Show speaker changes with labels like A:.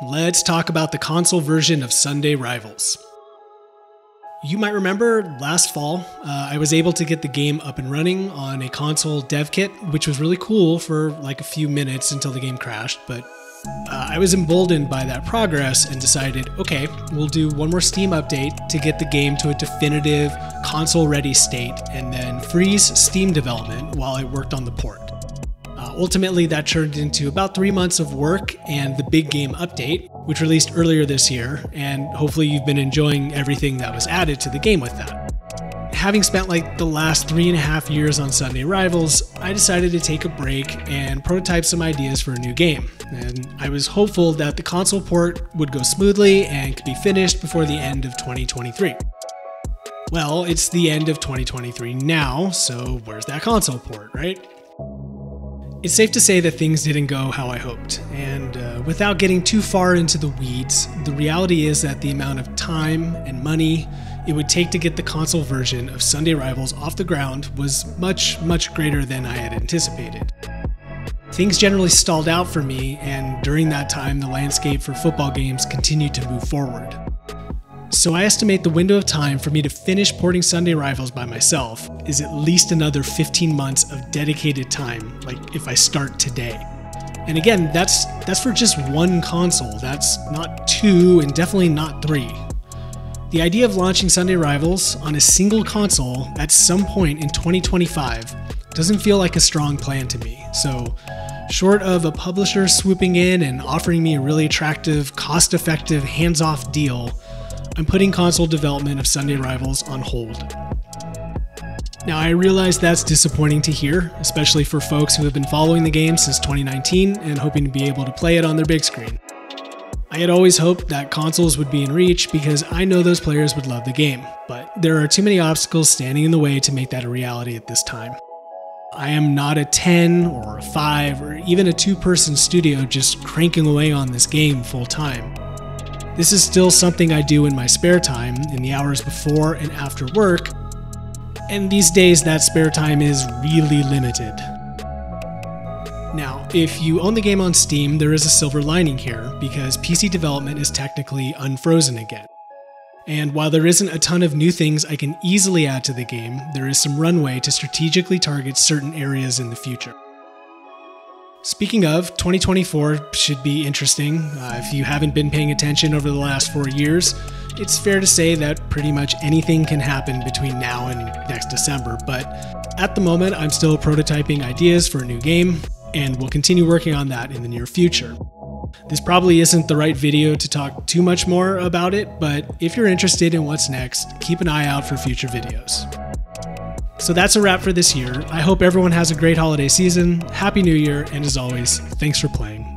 A: let's talk about the console version of Sunday Rivals. You might remember last fall, uh, I was able to get the game up and running on a console dev kit, which was really cool for like a few minutes until the game crashed. But uh, I was emboldened by that progress and decided, okay, we'll do one more Steam update to get the game to a definitive console ready state and then freeze Steam development while I worked on the port. Ultimately, that turned into about three months of work and the big game update, which released earlier this year, and hopefully you've been enjoying everything that was added to the game with that. Having spent like the last three and a half years on Sunday Rivals, I decided to take a break and prototype some ideas for a new game. And I was hopeful that the console port would go smoothly and could be finished before the end of 2023. Well, it's the end of 2023 now, so where's that console port, right? It's safe to say that things didn't go how I hoped, and uh, without getting too far into the weeds, the reality is that the amount of time and money it would take to get the console version of Sunday Rivals off the ground was much, much greater than I had anticipated. Things generally stalled out for me, and during that time, the landscape for football games continued to move forward. So I estimate the window of time for me to finish porting Sunday Rivals by myself is at least another 15 months of dedicated time, like if I start today. And again, that's that's for just one console. That's not two and definitely not three. The idea of launching Sunday Rivals on a single console at some point in 2025 doesn't feel like a strong plan to me. So, short of a publisher swooping in and offering me a really attractive, cost effective, hands off deal, I'm putting console development of Sunday Rivals on hold. Now, I realize that's disappointing to hear, especially for folks who have been following the game since 2019 and hoping to be able to play it on their big screen. I had always hoped that consoles would be in reach because I know those players would love the game, but there are too many obstacles standing in the way to make that a reality at this time. I am not a 10 or a 5 or even a two person studio just cranking away on this game full time. This is still something I do in my spare time, in the hours before and after work, and these days that spare time is really limited. Now, if you own the game on Steam, there is a silver lining here, because PC development is technically unfrozen again. And while there isn't a ton of new things I can easily add to the game, there is some runway to strategically target certain areas in the future. Speaking of, 2024 should be interesting. Uh, if you haven't been paying attention over the last four years, it's fair to say that pretty much anything can happen between now and next December. But at the moment, I'm still prototyping ideas for a new game, and we'll continue working on that in the near future. This probably isn't the right video to talk too much more about it, but if you're interested in what's next, keep an eye out for future videos. So that's a wrap for this year. I hope everyone has a great holiday season. Happy New Year, and as always, thanks for playing.